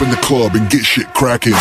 in the club and get shit. Cracking,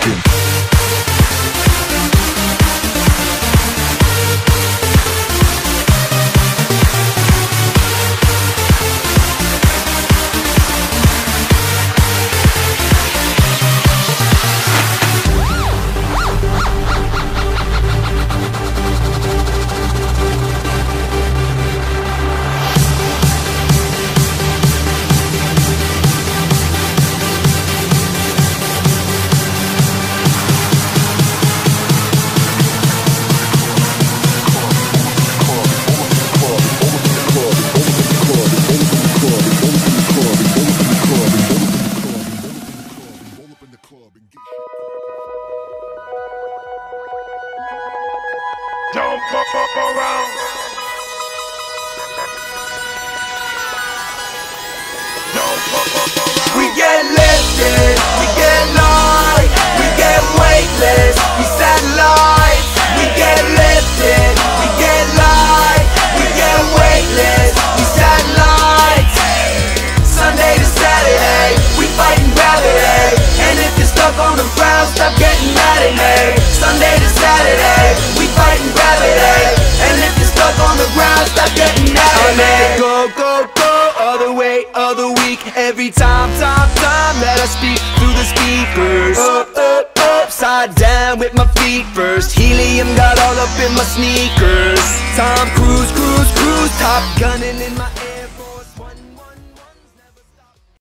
Cracking. Don't fuck around. Don't fuck around. We get lifted, we get light, we get weightless, we satellites. We get lifted, we get light, we get weightless, we satellites. Sunday to Saturday, we fighting gravity. And if you're stuck on the ground, stop getting mad at me. Sunday to Saturday, we fighting gravity. And if you're stuck on the ground, stop getting mad at me. Go, go, go, other way, other week. Every time, time, time that I speak through the speakers. Up, up, upside down with my feet first. Helium got all up in my sneakers. Tom Cruise, cruise, cruise, top gunning in my.